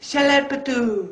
Chalet Petou.